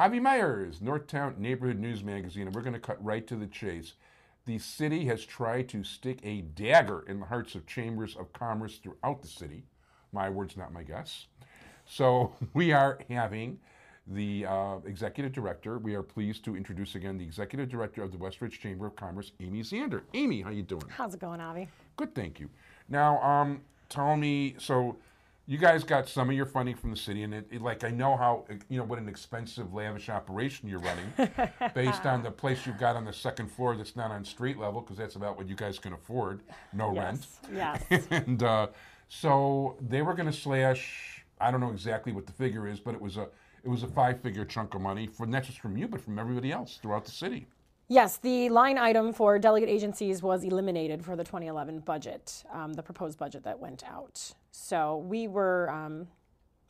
Avi Myers, Northtown Neighborhood News Magazine, and we're going to cut right to the chase. The city has tried to stick a dagger in the hearts of chambers of commerce throughout the city. My words, not my guess. So we are having the uh, executive director. We are pleased to introduce again the executive director of the West Ridge Chamber of Commerce, Amie Zander. Amie, how you doing? How's it going, Avi? Good, thank you. Now, um, tell me, so you guys got some of your funding from the city, and it, it, like I know how you know what an expensive, lavish operation you're running, based on the place you've got on the second floor that's not on street level, because that's about what you guys can afford, no rent. Yes. and uh, so they were going to slash. I don't know exactly what the figure is, but it was a it was a five figure chunk of money for not just from you, but from everybody else throughout the city. Yes, the line item for delegate agencies was eliminated for the 2011 budget, um, the proposed budget that went out. So we were um,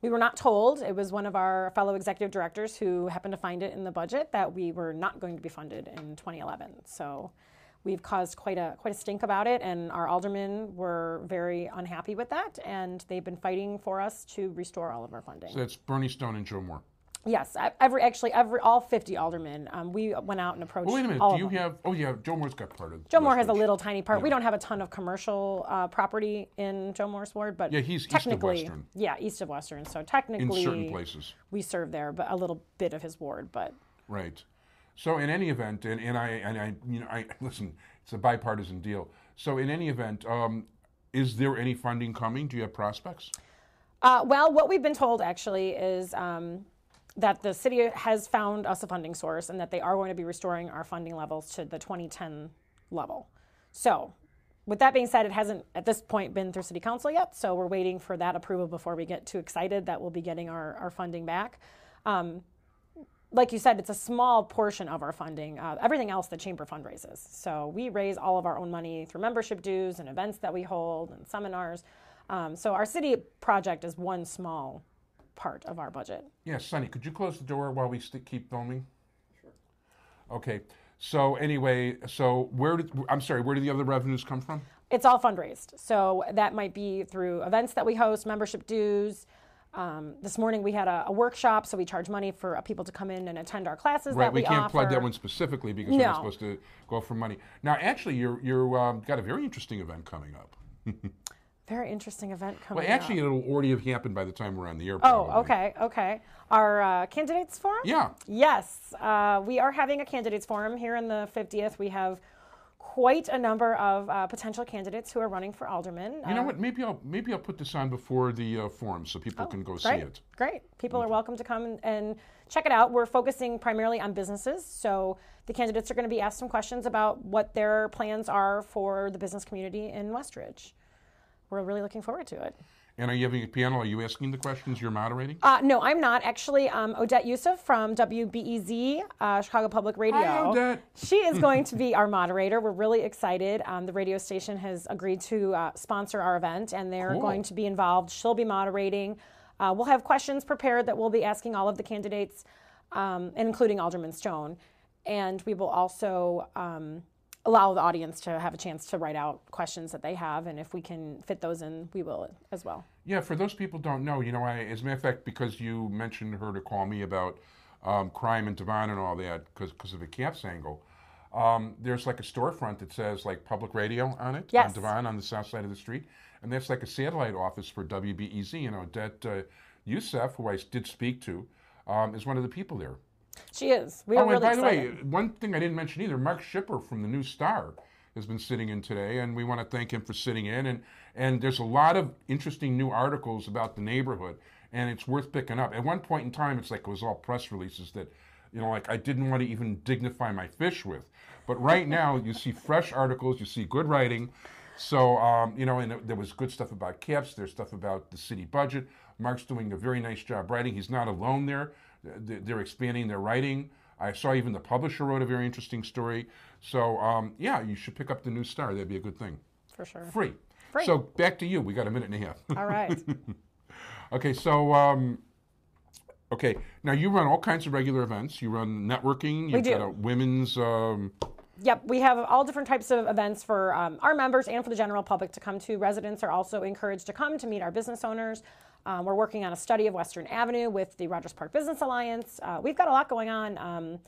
we were not told. It was one of our fellow executive directors who happened to find it in the budget that we were not going to be funded in 2011. So we've caused quite a quite a stink about it, and our aldermen were very unhappy with that, and they've been fighting for us to restore all of our funding. So that's Bernie Stone and Joe Moore. Yes, every actually every all 50 aldermen. Um, we went out and approached. Well, wait a minute. all Do you them. have? Oh yeah, Joe Moore's got part of. Joe Moore has a little tiny part. We don't have a ton of commercial uh, property in Joe Moore's ward, but Yeah, he's east of technically, Western. yeah, east of Western. So technically, in certain places. we serve there, but a little bit of his ward. But Right. So in any event, and, and I and I you know I listen, it's a bipartisan deal. So in any event, um, is there any funding coming? Do you have prospects? Uh, well, what we've been told actually is um, that the city has found us a funding source and that they are going to be restoring our funding levels to the 2010 level. So, with that being said, it hasn't at this point been through city council yet, so we're waiting for that approval before we get too excited that we'll be getting our, our funding back. Um, like you said, it's a small portion of our funding. Uh, everything else the chamber fundraises. So we raise all of our own money through membership dues and events that we hold and seminars. Um, so our city project is one small part of our budget. Yes, Sonny, could you close the door while we st- keep filming? Sure. Okay. So anyway, so where did I'm sorry, where do the other revenues come from? It's all fundraised. So that might be through events that we host, membership dues. Um, this morning we had a, a workshop, so we charge money for uh, people to come in and attend our classes Right, that we, we can't offer. plug that one specifically because we're not supposed to go for money. Now, actually, you're you're um, got a very interesting event coming up. Very interesting event coming Well, actually, up. it'll already have happened by the time we're on the air. Oh, okay, okay. Our uh, candidates forum? Yeah. Yes, uh, we are having a candidates forum here in the 50th. We have quite a number of uh, potential candidates who are running for alderman. You know Uh, what? Maybe I'll maybe I'll put this on before the uh, forum so people can go see Oh, Great, it. great. People are welcome to come and, and check it out. We're focusing primarily on businesses, so the candidates are going to be asked some questions about what their plans are for the business community in West Ridge. We're really looking forward to it. And are you having a panel? Are you asking the questions? You're moderating? Uh, no, I'm not actually. Um, Odette Yousef from WBEZ, uh, Chicago Public Radio. Hi, Odette. She is going to be our moderator. We're really excited. Um, the radio station has agreed to uh, sponsor our event, and they're Cool. going to be involved. She'll be moderating. Uh, we'll have questions prepared that we'll be asking all of the candidates, um, including Alderman Stone. And we will also um, allow the audience to have a chance to write out questions that they have, and if we can fit those in, we will as well. Yeah, for those people don't know, you know, I, as a matter of fact, because you mentioned her to call me about um, crime and Devon and all that, because of a caps angle, um, there's like a storefront that says like public radio on it, on Yes. Devon on the south side of the street, and that's like a satellite office for WBEZ. You know, Odette uh, Yousef, I did speak to, um, is one of the people there. She is. We Oh, and really by the way, one thing I didn't mention either, Mark Shipper from the New Star has been sitting in today, and we want to thank him for sitting in. And, and there's a lot of interesting new articles about the neighborhood, and it's worth picking up. At one point in time, it's like it was all press releases that, you know, like I didn't want to even dignify my fish with. But right now, you see fresh articles, you see good writing. So, um, you know, and there was good stuff about caps, there's stuff about the city budget. Mark's doing a very nice job writing. He's not alone there. They're expanding their writing. I saw even the publisher wrote a very interesting story. So, um, yeah, you should pick up the New Star. That'd be a good thing. For sure. Free. Free. So, back to you. We got a minute and a half. All right. okay, so, um, okay, now you run all kinds of regular events. You run networking. You've do. got a women's. Um, Yep, we have all different types of events for um, our members and for the general public to come to. Residents are also encouraged to come to meet our business owners. Um, we're working on a study of Western Avenue with the Rogers Park Business Alliance. Uh, we've got a lot going on. Um,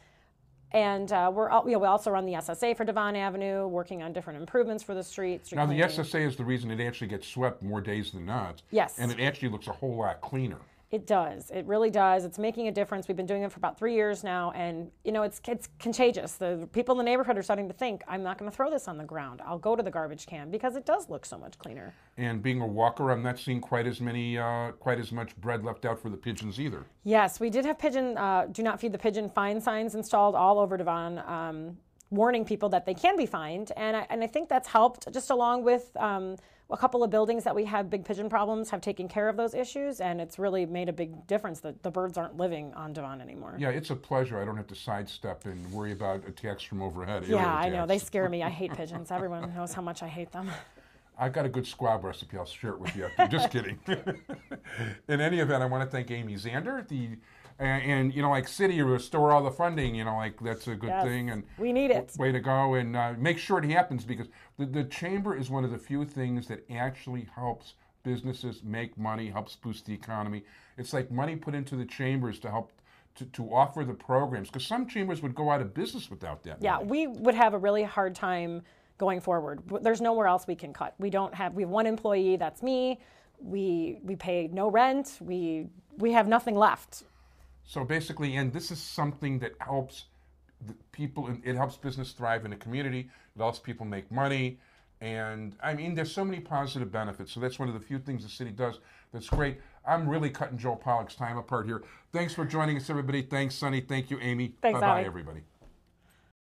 and uh, we're al- you know, we also run the SSA for Devon Avenue, working on different improvements for the street. street Now, the. SSA is the reason it actually gets swept more days than not. Yes. And it actually looks a whole lot cleaner. It does. It really does. It's making a difference. We've been doing it for about three years now, and you know, it's it's contagious. The people in the neighborhood are starting to think, "I'm not going to throw this on the ground. I'll go to the garbage can because it does look so much cleaner." And being a walker, I'm not seeing quite as many, uh, quite as much bread left out for the pigeons either. Yes, we did have pigeon. Uh, do not feed the pigeon fine signs installed all over Devon, um, warning people that they can be fined, and I, and I think that's helped. Just along with um, a couple of buildings that we have big pigeon problems, have taken care of those issues, and it's really made a big difference that the birds aren't living on Devon anymore. Yeah, it's a pleasure. I don't have to sidestep and worry about attacks from overhead. Yeah, I know. They scare me. I hate pigeons. Everyone knows how much I hate them. I've got a good squab recipe. I'll share it with you. after. Just kidding. In any event, I want to thank Amie Zander. The and, and, you know, like city restore all the funding. You know, like that's a good Yes, thing. And we need it. way to go and uh, make sure it happens because the, the chamber is one of the few things that actually helps businesses make money, helps boost the economy. It's like money put into the chambers to help to, to offer the programs because some chambers would go out of business without that. Yeah, money. we would have a really hard time going forward. There's nowhere else we can cut. We don't have. We have one employee. That's me. We we pay no rent. We we have nothing left. So basically, and this is something that helps the people. and It helps business thrive in a community. It helps people make money, and I mean, there's so many positive benefits. So that's one of the few things the city does that's great. I'm really cutting Joe Pollock's time apart here. Thanks for joining us, everybody. Thanks, Sonny. Thank you, Amie. Thanks, bye bye, everybody.